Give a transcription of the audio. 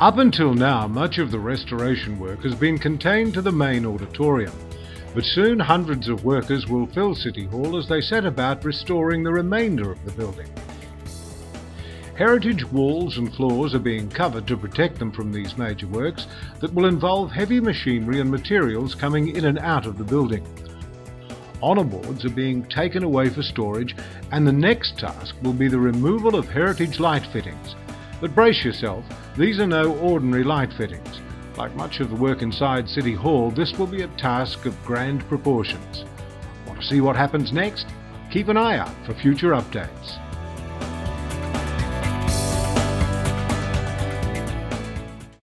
Up until now, much of the restoration work has been contained to the main auditorium, but soon hundreds of workers will fill City Hall as they set about restoring the remainder of the building. Heritage walls and floors are being covered to protect them from these major works that will involve heavy machinery and materials coming in and out of the building. Honour boards are being taken away for storage and the next task will be the removal of heritage light fittings. But brace yourself, these are no ordinary light fittings. Like much of the work inside City Hall, this will be a task of grand proportions. Want to see what happens next? Keep an eye out for future updates.